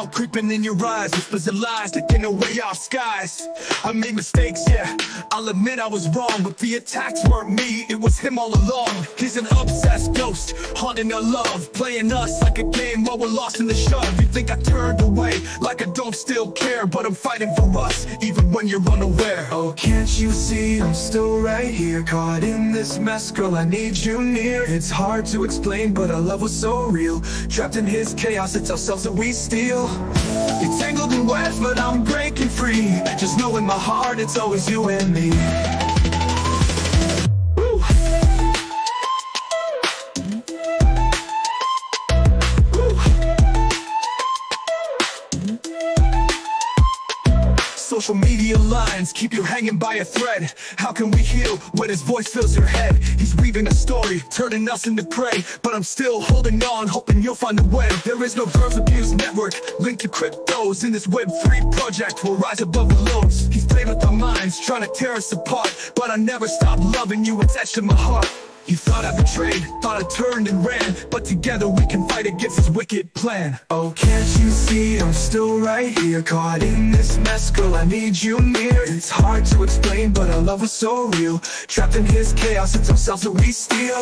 doubt creeping in your eyes. Whispers of lies get away our skies. I made mistakes, yeah, I'll admit I was wrong But the attacks weren't me, it was him all along. He's an obsessed ghost, haunting our love. Playing us like a game while we're lost in the shove. You think I turned away, like I don't still care. But I'm fighting for us, even when you're unaware. Oh, can't you see I'm still right here Caught in this mess, girl, I need you near. It's hard to explain, but our love was so real. Trapped in his chaos, it's ourselves that we steal You're tangled in webs, but I'm breaking free. Just know in my heart, it's always you and me Social media lines keep you hanging by a thread. How can we heal when his voice fills your head? He's weaving a story, turning us into prey. But I'm still holding on, hoping you'll find a way There is no girls abuse network, linked to cryptos In this web3 project, we'll rise above the lows. He's playing with our minds, trying to tear us apart. But I never stop loving you, attached to my heart you thought I betrayed, thought I turned and ran But together we can fight against his wicked plan. Oh, can't you see I'm still right here Caught in this mess, girl, I need you near. It's hard to explain, but our love was so real. Trapped in his chaos, it's ourselves that we steal.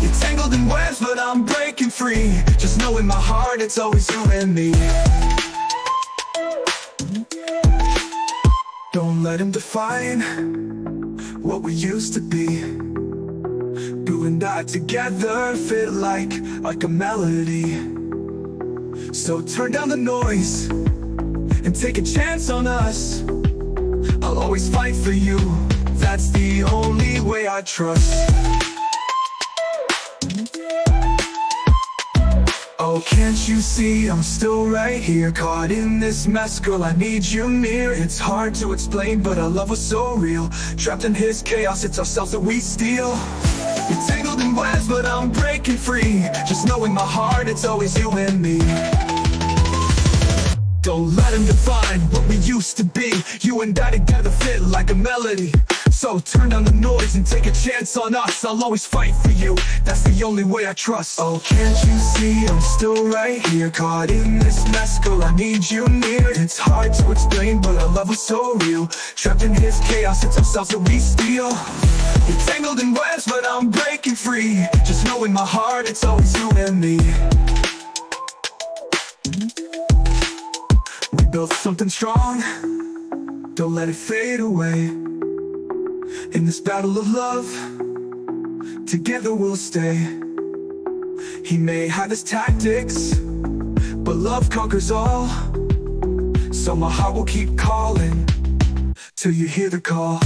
You're tangled in webs, but I'm breaking free. Just know in my heart, it's always you and me. Don't let him define what we used to be you and I together fit like, like a melody. So turn down the noise And take a chance on us. I'll always fight for you. That's the only way I trust. Oh, can't you see I'm still right here Caught in this mess, girl, I need you near. It's hard to explain, but our love was so real. Trapped in his chaos, it's ourselves that we steal tangled in webs, but I'm breaking free. Just knowing my heart, it's always you and me don't let them define what we used to be. You and I together fit like a melody. So turn down the noise and take a chance on us. I'll always fight for you, that's the only way I trust. Oh, can't you see I'm still right here? Caught in this mess, girl, I need you near. It's hard to explain, but our love was so real. Trapped in his chaos, it's ourselves that we steal. You're tangled in webs, but I'm breaking free. Just know in my heart, it's always you and me something strong. Don't let it fade away. In this battle of love Together we'll stay. He may have his tactics But love conquers all. So my heart will keep calling Till you hear the call